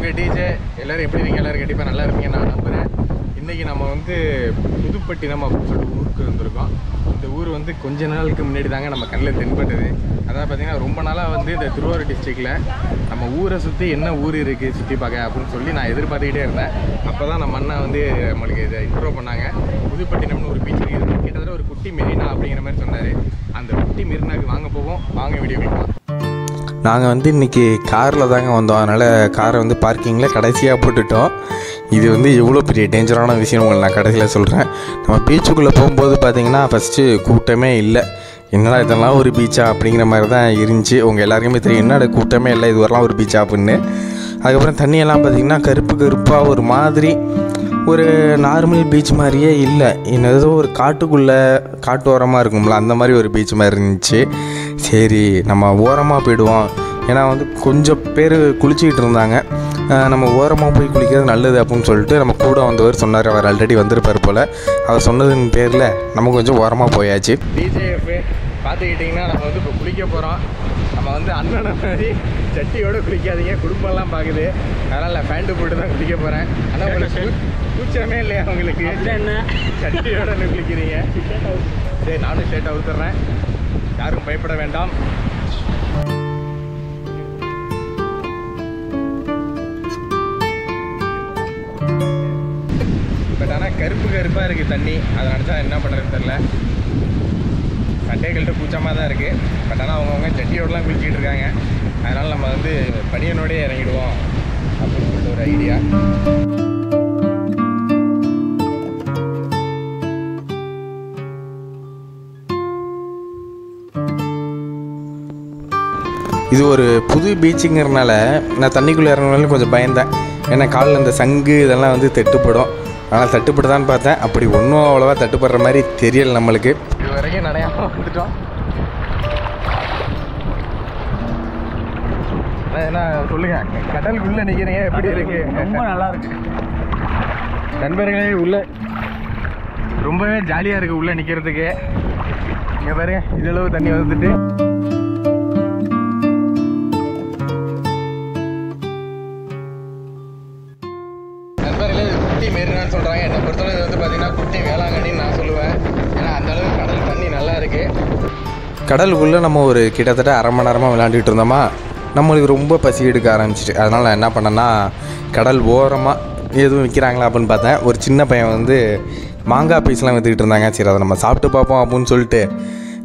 உங்கள் டிஜே எல்லோரும் எப்படி இருக்கீங்க? எல்லோரும் கண்டிப்பாக நல்லா இருப்பீங்க நான் நம்புகிறேன் இன்றைக்கி நம்ம வந்து புதுப்பட்டினம் அப்படின்னு சொல்லிட்டு ஊருக்கு வந்திருக்கோம். இந்த ஊர் வந்து கொஞ்ச நாளுக்கு முன்னாடி தாங்க நம்ம கண்ணில் தென்பட்டது. அதாவது பார்த்திங்கன்னா ரொம்ப நாளாக வந்து இந்த திருவாரூர் டிஸ்ட்ரிக்டில் நம்ம ஊரை சுற்றி என்ன ஊர் இருக்குது சுற்றி பார்க்க அப்படின்னு சொல்லி நான் எதிர்பார்த்துக்கிட்டே இருந்தேன். அப்போ தான் நம்ம அண்ணா வந்து நம்மளுக்கு இதை இன்ட்ரோ பண்ணாங்க. புதுப்பட்டினம்னு ஒரு பீச் இருக்குது கிட்டத்தட்ட ஒரு குட்டி மெரினா அப்படிங்கிற மாதிரி சொன்னார். அந்த குட்டி மெரினாக்கு வாங்க போவோம். வாங்க வீடியோ போகலாம் நாங்கள் வந்து இன்றைக்கி காரில் தாங்க வந்தோம். அதனால் காரை வந்து பார்க்கிங்கில் கடைசியாக போட்டுட்டோம். இது வந்து எவ்வளோ பெரிய டேஞ்சரான விஷயம் உங்களை நான் கடைசியில் சொல்கிறேன் நம்ம பீச்சுக்குள்ளே போகும்போது பார்த்திங்கன்னா ஃபஸ்ட்டு கூட்டமே இல்லை. என்னடா இதெல்லாம் ஒரு பீச்சா அப்படிங்கிற மாதிரி தான் இருந்துச்சு. உங்கள் எல்லாருக்குமே தெரியும். என்னடா கூட்டமே இல்லை. இது வரலாம் ஒரு பீச்சா அப்படின்னு அதுக்கப்புறம் தண்ணியெல்லாம் பார்த்திங்கன்னா கருப்பு கருப்பாக ஒரு மாதிரி ஒரு நார்மல் பீச் மாதிரியே இல்லை. என்னதோ ஒரு காட்டுக்குள்ளே காட்டு ஓரமாக இருக்கும்ல. அந்த மாதிரி ஒரு பீச் மாதிரி இருந்துச்சு. சரி நம்ம ஓரமாக போயிடுவோம். ஏன்னா வந்து கொஞ்சம் பேர் குளிச்சிக்கிட்டு இருந்தாங்க. நம்ம ஓரமாக போய் குளிக்கிறது நல்லது அப்படின்னு சொல்லிட்டு நம்ம கூட வந்தவர் சொன்னார். அவர் ஆல்ரெடி வந்திருப்பார் போல். அவர் சொன்னதின் பேரில் நம்ம கொஞ்சம் ஓரமாக போயாச்சு. டிஜேஎஃப் பார்த்துக்கிட்டிங்கன்னா நம்ம வந்து இப்போ குளிக்க போகிறோம் நம்ம வந்து அண்ணனை மாதிரி சட்டியோட குளிக்காதீங்க. குடும்பம்லாம் பார்க்குது அதனால் பேண்ட்டு போட்டு தான் குளிக்க போகிறேன் ஆனால் உங்களுக்கு கூச்சமே இல்லையா உங்களுக்கு? என்ன? சட்டியோட குளிக்கிறீங்க? சரி நானும் ஷர்ட் அவுத்துறேன் யாரும் பயப்பட வேண்டாம். பட் ஆனால் கருப்பு கருப்பாக இருக்குது தண்ணி. அதை நினச்சா என்ன பண்ணுறதுன்னு தெரில சட்டைகள்கிட்ட கூச்சமாக தான் இருக்குது பட் ஆனால் அவங்கவுங்க சட்டியோடலாம் குளிச்சிட்டு இருக்காங்க. அதனால் நம்ம வந்து பனியனோடையே இறங்கிடுவோம். அப்படின்னு சொல்லிட்டு ஒரு ஐடியா இது ஒரு புது பீச்சுங்கிறனால நான் தண்ணிக்குள்ளே இறங்கினாலும் கொஞ்சம் பயந்தேன். ஏன்னா காலில் இந்த சங்கு இதெல்லாம் வந்து தட்டுப்படும். ஆனால் தட்டுப்படுதான்னு பார்த்தேன். அப்படி ஒன்றும் அவ்வளோவா தட்டுப்படுற மாதிரி தெரியல நம்மளுக்கு. இது வரைக்கும் நடையாம வந்துட்டோம். என்ன சொல்லுங்க. கடலுக்குள்ள நிக்கிறீங்க? எப்படி இருக்கு? ரொம்ப நல்லா இருக்கு. நண்பர்களே உள்ள ரொம்பவே ஜாலியா இருக்கு உள்ள நிக்கிறதுக்கு. இங்க பாருங்க இதளவு தண்ணி வந்துட்டு. இது சொல்கிறாங்க என்னை பொறுத்தவரை இது வந்து பாத்தீங்கன்னா குட்டி வேளாங்கண்ணின்னு நான் சொல்லுவேன். ஏன்னா அந்தளவுக்கு கடல் தண்ணி நல்லா இருக்குது கடலுக்குள்ளே நம்ம ஒரு கிட்டத்தட்ட அரை மணி நேரமாக விளையாண்டுட்டு இருந்தோமா? நம்மளுக்கு ரொம்ப பசி எடுக்க ஆரம்பிச்சிட்டு. அதனால் நான் என்ன பண்ணேன்னா கடல் ஓரமாக எதுவும் விற்கிறாங்களா அப்படின்னு பார்த்தேன். ஒரு சின்ன பையன் வந்து மாங்காய் பீஸ்லாம் விற்றுக்கிட்டு இருந்தாங்க. சரி அதை நம்ம சாப்பிட்டு பார்ப்போம் அப்படின்னு சொல்லிட்டு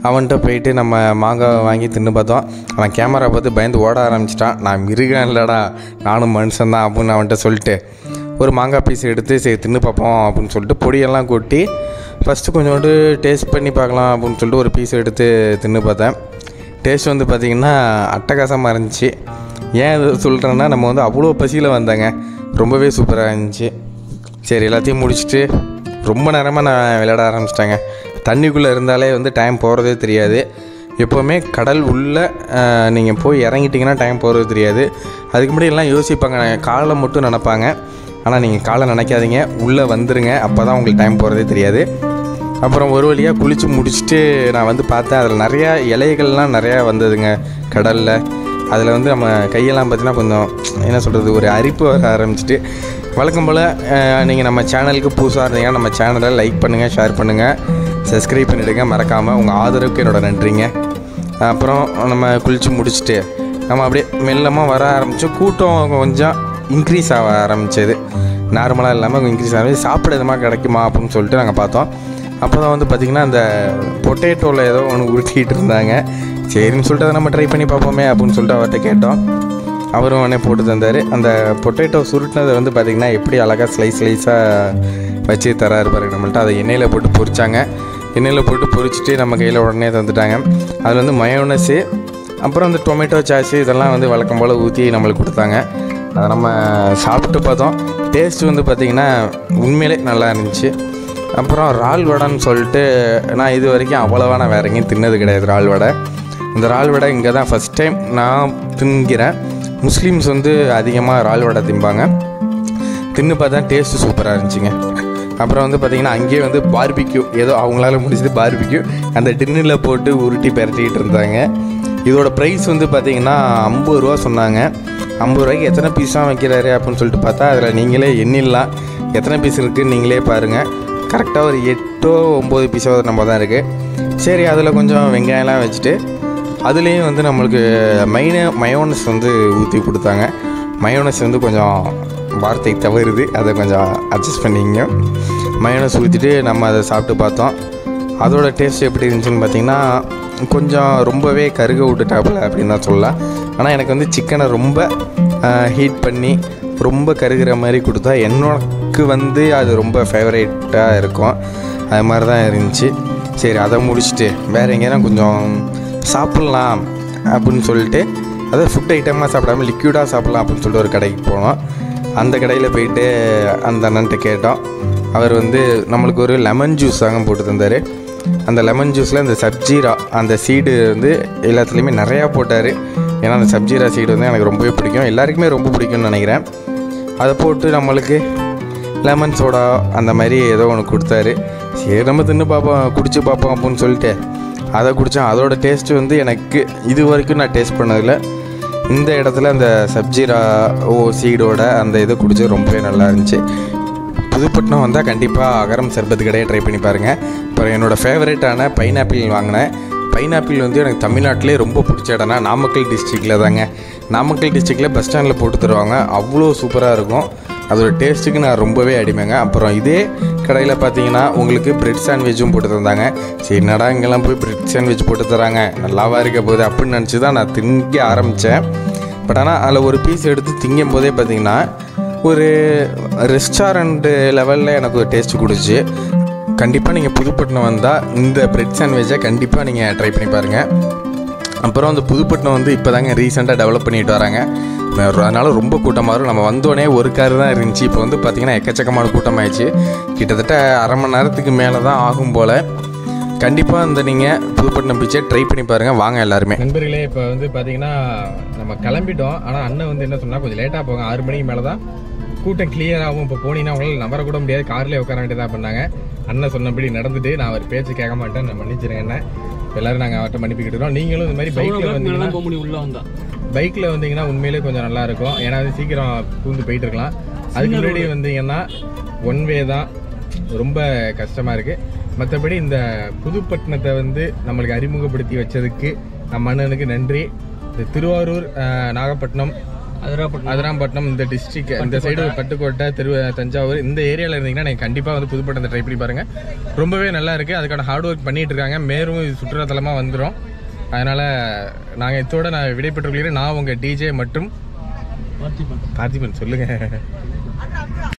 அவன்கிட்ட போயிட்டு நம்ம மாங்காய் வாங்கி தின்னு பார்த்தோம். அவன் கேமரா பார்த்து பயந்து ஓட ஆரம்பிச்சிட்டான். நான் மிருகம் இல்லைடா நானும் மனுஷன் தான் அப்படின்னு அவன்கிட்ட சொல்லிட்டு ஒரு மாங்காய் பீஸ் எடுத்து சரி தின்னு பார்ப்போம் அப்படின்னு சொல்லிட்டு பொடியெல்லாம் கொட்டி ஃபஸ்ட்டு கொஞ்சோண்டு டேஸ்ட் பண்ணி பார்க்கலாம் அப்படின்னு சொல்லிட்டு ஒரு பீஸ் எடுத்து தின்னு பார்த்தேன். டேஸ்ட் வந்து பார்த்திங்கன்னா அட்டகாசமாக இருந்துச்சு. ஏன் இது சொல்கிறேன்னா நம்ம வந்து அவ்வளோ பசியில் வந்தாங்க. ரொம்பவே சூப்பராக இருந்துச்சு. சரி எல்லாத்தையும் முடிச்சுட்டு ரொம்ப நேரமாக நான் விளையாட ஆரம்பிச்சிட்டேங்க. தண்ணிக்குள்ளே இருந்தாலே வந்து டைம் போகிறதே தெரியாது. எப்போவுமே கடல் உள்ளே நீங்கள் போய் இறங்கிட்டிங்கன்னா டைம் போகிறது தெரியாது. அதுக்கு முன்னாடி எல்லாம் யோசிப்பாங்க காலை மட்டும் நினப்பாங்க. ஆனால் நீங்கள் காலை நினைக்காதீங்க. உள்ளே வந்துடுங்க அப்போ தான் உங்களுக்கு டைம் போகிறதே தெரியாது. அப்புறம் ஒரு வழியாக குளித்து முடிச்சுட்டு நான் வந்து பார்த்தேன். அதில் நிறையா இலைகள்லாம் நிறையா வந்ததுங்க கடலில். அதில் வந்து நம்ம கையெல்லாம் பார்த்தீங்கன்னா கொஞ்சம் என்ன சொல்கிறது ஒரு அரிப்பு வர ஆரம்பிச்சிட்டு. வழக்கம் போல் நீங்கள் நம்ம சேனலுக்கு புதுசாக இருந்தீங்கன்னா நம்ம சேனலை லைக் பண்ணுங்கள் ஷேர் பண்ணுங்கள் சப்ஸ்கிரைப் பண்ணிவிடுங்க மறக்காமல் உங்கள் ஆதரவுக்கு என்னோட நன்றிங்க. அப்புறம் நம்ம குளித்து முடிச்சுட்டு நம்ம அப்படியே மெல்லமாக வர ஆரம்பித்தோம் கூட்டம் கொஞ்சம் இன்க்ரீஸ் ஆக ஆரம்பிச்சது. நார்மலாக இல்லாமல் இன்க்ரீஸ் ஆரம்பிச்சு சாப்பிட எதுமா கிடைக்குமா அப்படின்னு சொல்லிட்டு நாங்கள் பார்த்தோம். அப்போ தான் வந்து பார்த்திங்கன்னா அந்த பொட்டேட்டோவில் ஏதோ ஒன்று உருட்டிகிட்டு இருந்தாங்க. சரின்னு சொல்லிட்டு அதை நம்ம ட்ரை பண்ணி பார்ப்போமே அப்படின்னு சொல்லிட்டு அவர்கிட்ட கேட்டோம். அவரும் உடனே போட்டு தந்தார். அந்த பொட்டேட்டோ சுருட்டினதை வந்து பார்த்திங்கன்னா எப்படி அழகாக ஸ்லைஸ் ஸ்லைஸாக வச்சு தராரு பாருங்க நம்மள்ட்ட. அதை எண்ணெயில் போட்டு பொரிச்சாங்க. எண்ணெயில் போட்டு பொரிச்சிட்டு நம்ம கையில் உடனே தந்துட்டாங்க. அதில் வந்து மயோனஸு அப்புறம் அந்த டொமேட்டோ சாஸு இதெல்லாம் வந்து வழக்கம் போல் ஊற்றி நம்மளுக்கு கொடுத்தாங்க. அதை நம்ம சாப்பிட்டு பார்த்தோம். டேஸ்ட் வந்து பார்த்திங்கன்னா உண்மையிலே நல்லா இருந்துச்சு. அப்புறம் இறால் வடைன்னு சொல்லிட்டு நான் இது வரைக்கும் அவ்வளோவா நான் வேற எங்கேயும் தின்னது கிடையாது இறால் வடை. இந்த இறால் வடை இங்கே தான் ஃபஸ்ட் டைம் நான் தின்கிறேன். முஸ்லீம்ஸ் வந்து அதிகமாக இறால் வடை திம்பாங்க தின்னு பார்த்தா டேஸ்ட்டு சூப்பராக இருந்துச்சுங்க. அப்புறம் வந்து பார்த்திங்கன்னா அங்கேயே வந்து பார்பிக்யூ ஏதோ அவங்களால முடிஞ்சது பார்பிக்யூ அந்த டின்னில் போட்டு உருட்டி பரட்டிக்கிட்டு இருந்தாங்க. இதோட ப்ரைஸ் வந்து பார்த்திங்கன்னா ஐம்பது ரூபா சொன்னாங்க. ஐம்பது ரூபாய்க்கு எத்தனை பீஸ் தான் வைக்கிறாரு அப்படின்னு சொல்லிட்டு பார்த்தா அதில் நீங்களே எண்ணிடலாம். எத்தனை பீஸ் இருக்குன்னு நீங்களே பாருங்கள் கரெக்டாக ஒரு எட்டோ ஒம்பது பீஸோ நம்ம தான் இருக்குது சரி அதில் கொஞ்சம் வெங்காயம்லாம் வச்சுட்டு அதுலேயும் வந்து நம்மளுக்கு மைன மயோனஸ் வந்து ஊற்றி கொடுத்தாங்க. மயோனஸ் வந்து கொஞ்சம் வார்த்தை தவறுது. அதை கொஞ்சம் அட்ஜஸ்ட் பண்ணிங்க மயோனஸ் ஊற்றிட்டு நம்ம அதை சாப்பிட்டு பார்த்தோம். அதோட டேஸ்ட் எப்படி இருந்துச்சுன்னு பார்த்தீங்கன்னா கொஞ்சம் ரொம்பவே கருக விட்டுட்டாப்புல அப்படின்னு தான் சொல்லலாம். ஆனால் எனக்கு வந்து சிக்கனை ரொம்ப ஹீட் பண்ணி ரொம்ப கருகிற மாதிரி கொடுத்தா எனக்கு வந்து அது ரொம்ப ஃபேவரேட்டாக இருக்கும். அது மாதிரி தான் இருந்துச்சு. சரி அதை முடிச்சுட்டு வேறு எங்கேனா கொஞ்சம் சாப்பிட்லாம் அப்படின்னு சொல்லிட்டு அதாவது ஃபுட் ஐட்டமாக சாப்பிடாம லிக்யூடாக சாப்பிட்லாம் அப்படின்னு சொல்லிட்டு ஒரு கடைக்கு போனோம். அந்த கடையில் போயிட்டு அந்த அண்ணன்ட்ட கேட்டோம். அவர் வந்து நம்மளுக்கு ஒரு லெமன் ஜூஸ் தாங்க போட்டு தந்தார். அந்த லெமன் ஜூஸில் அந்த சப்ஜீரா அந்த சீடு வந்து எல்லாத்துலேயுமே நிறையா போட்டார். ஏன்னா அந்த சப்ஜீரா சீடு வந்து எனக்கு ரொம்பவே பிடிக்கும். எல்லாருக்குமே ரொம்ப பிடிக்கும்னு நினைக்கிறேன். அதை போட்டு நம்மளுக்கு லெமன் சோடா அந்த மாதிரி ஏதோ ஒன்று கொடுத்தாரு. சரி நம்ம தின்னு பார்ப்போம் குடிச்சு பார்ப்போம் அப்படின்னு சொல்லிட்டு அதை குடித்தேன் அதோட டேஸ்ட்டு வந்து எனக்கு இது வரைக்கும் நான் டேஸ்ட் பண்ணதில்லை. இந்த இடத்துல அந்த சப்ஜீரா ஓ சீடோட அந்த இதை குடிச்சு ரொம்பவே நல்லா இருந்துச்சு. புதுப்பட்டினம் வந்தால் கண்டிப்பாக அகரம் சர்பத்து கடையை ட்ரை பண்ணி பாருங்கள் அப்புறம் என்னோடய ஃபேவரேட்டான பைனாப்பிள் வாங்கினேன். பைனாப்பிள் வந்து எனக்கு தமிழ்நாட்டிலே ரொம்ப பிடிச்ச இடம்னா நாமக்கல் டிஸ்ட்ரிக்டில் தாங்க. நாமக்கல் டிஸ்ட்ரிக்டில் பஸ் ஸ்டாண்டில் போட்டு தருவாங்க. அவ்வளோ சூப்பராக இருக்கும். அதோட டேஸ்ட்டுக்கு நான் ரொம்பவே அடிமைங்க. அப்புறம் இதே கடையில் பார்த்தீங்கன்னா உங்களுக்கு பிரெட் சாண்ட்விச்சும் போட்டு தந்தாங்க. சரி என்னடா இங்கெல்லாம் போய் பிரெட் சாண்ட்விச் போட்டு தராங்க? நல்லாவாக இருக்க போகுது அப்படின்னு நினச்சி தான் நான் திங்க ஆரம்பித்தேன் பட் ஆனால் அதில் ஒரு பீஸ் எடுத்து திங்கும் போதே பார்த்தீங்கன்னா ஒரு ரெஸ்டாரண்ட்டு லெவலில் எனக்கு ஒரு டேஸ்ட் கொடுச்சு கண்டிப்பாக நீங்கள் புதுப்பட்டினம் வந்தால் இந்த பிரெட் சாண்ட்விச்சை கண்டிப்பாக நீங்கள் ட்ரை பண்ணி பாருங்கள் அப்புறம் அந்த புதுப்பட்டினம் வந்து இப்போ தாங்க ரீசெண்டாக டெவலப் பண்ணிட்டு வராங்க. அதனால் ரொம்ப கூட்டமாக இருக்கும் நம்ம வந்தோடனே ஒரு கார் தான் இருந்துச்சு. இப்போ வந்து பார்த்திங்கன்னா எக்கச்சக்கமான கூட்டமாயிடுச்சு கிட்டத்தட்ட அரை மணி நேரத்துக்கு மேலே தான் ஆகும் போல். கண்டிப்பாக இந்த நீங்கள் புதுப்பட்டினம் பீச்சை ட்ரை பண்ணி பாருங்கள் வாங்க எல்லாருமே. நண்பர்களே இப்போ வந்து பார்த்தீங்கன்னா நம்ம கிளம்பிட்டோம். ஆனால் அண்ணன் வந்து என்ன சொன்னால் கொஞ்சம் லேட்டாக போங்க. ஆறு மணிக்கு மேலே தான் கூட்டம் clear ஆகும். இப்போ போனீங்கன்னா உங்களால் நம்பர கூட முடியாது. கார்லேயே உட்கார வேண்டியதாக பண்ணாங்க. அண்ணன் சொன்னபடி நடந்துட்டு நான் அவர் பேச்சு கேட்க மாட்டேன் நான் மன்னிச்சிருங்க என்ன எல்லாரும் நாங்கள் அவர்கிட்ட மன்னிப்பிக்கிட்டோம் நீங்களும் இந்த மாதிரி பைக்கில் வந்தீங்கன்னா பைக்கில் வந்தீங்கன்னா உண்மையிலே கொஞ்சம் நல்லா இருக்கும். ஏன்னா அது சீக்கிரம் பூந்து போயிட்டு இருக்கலாம். அதுக்கு முன்னாடி வந்தீங்கன்னா ஒன் வே தான். ரொம்ப கஷ்டமாக இருக்குது மற்றபடி இந்த புதுப்பட்டினத்தை வந்து நம்மளுக்கு அறிமுகப்படுத்தி வச்சதுக்கு நம்ம அண்ணனுக்கு நன்றி. இந்த திருவாரூர் நாகப்பட்டினம் அதிராம்பட்டினம் இந்த டிஸ்ட்ரிக்ட் இந்த சைடு பட்டுக்கோட்டை. திரு தஞ்சாவூர் இந்த ஏரியாவில் இருந்தீங்கன்னா நீங்கள் கண்டிப்பாக வந்து புதுப்பட்டினத்தை ட்ரை பண்ணி பாருங்கள் ரொம்பவே நல்லா இருக்குது அதுக்கான ஹார்ட் ஒர்க் பண்ணிட்டு இருக்காங்க. மேலும் இது சுற்றுலாத்தலமாக வந்துடும் அதனால் நாங்கள் இதோட நான் விடைபெற்றுக் கொள்கிறேன். நான் உங்கள் டிஜே மற்றும் பார்த்திபன். பார்த்திபன் சொல்லுங்கள்